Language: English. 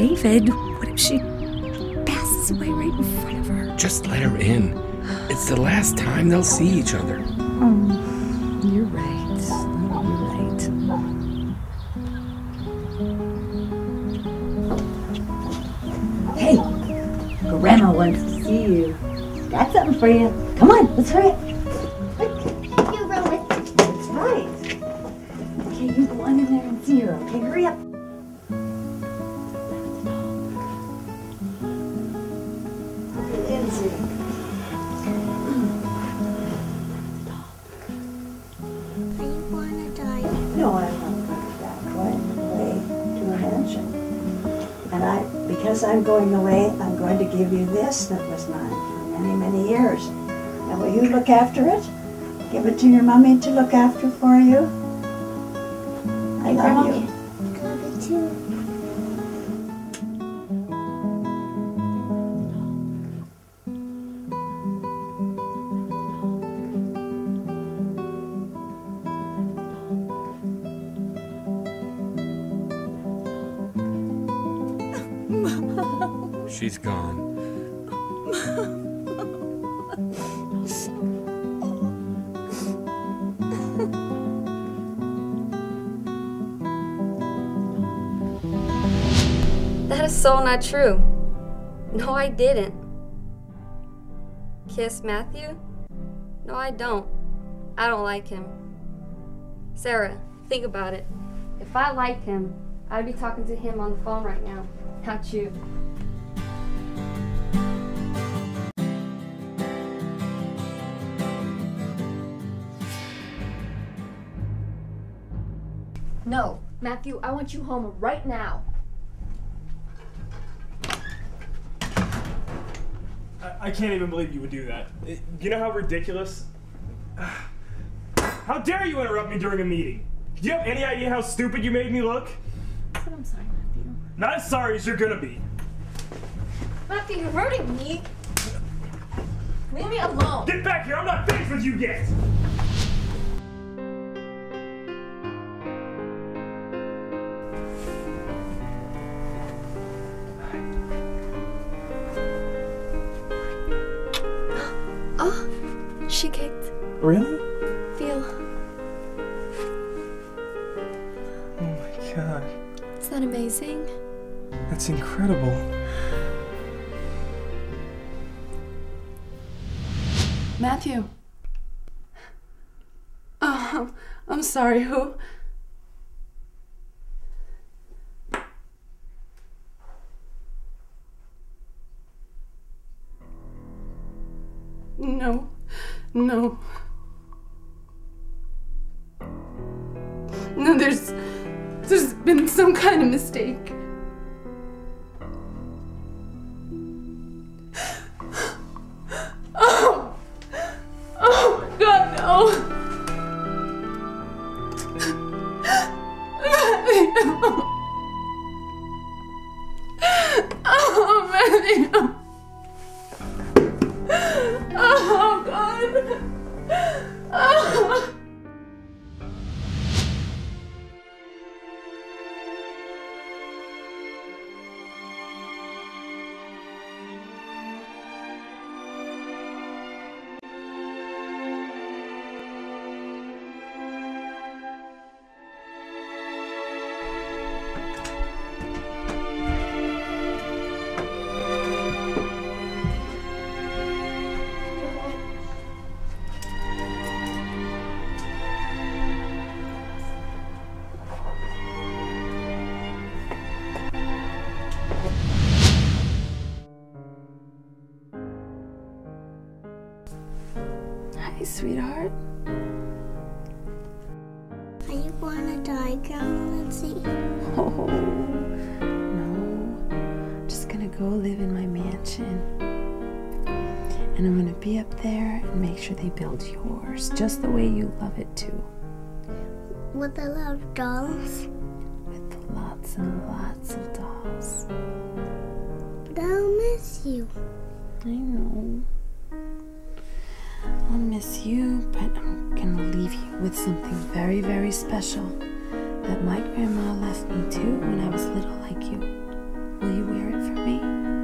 David. What if she passes away right in front of her? Just let her in. It's the last time they'll see each other. Oh, you're right. You're right. Hey, Grandma wants to see you. Got something for you. Come on, let's hurry. Because I'm going away, I'm going to give you this that was mine for many, many years. And will you look after it? Give it to your mummy to look after for you. I love you. Love you too. She's gone. That is so not true. No, I didn't. Kiss Matthew? No, I don't. I don't like him. Sarah, think about it. If I liked him, I'd be talking to him on the phone right now, not you. No, Matthew, I want you home right now. I, I can't even believe you would do that. It- you know how ridiculous? How dare you interrupt me during a meeting? Do you have any idea how stupid you made me look? I'm sorry, Matthew. Not as sorry as you're gonna be. Matthew, you're hurting me. Leave me alone. Get back here! I'm not finished with you yet! Oh, she kicked. Really? Feel. Oh my god. Is that amazing? That's incredible. Matthew. Oh, I'm sorry. Who? No. No. No, there's. There's been some kind of mistake. Hi, sweetheart. Are you going to die, Grandma Lindsay? Oh, no. Just gonna go live in my mansion. And I'm gonna be up there and make sure they build yours just the way you love it too. With a lot of dolls? With lots and lots of dolls. But I'll miss you. I know. I'll miss you, but I'm gonna leave you with something very, very special that my grandma left me too when I was little like you. Will you wear it for me?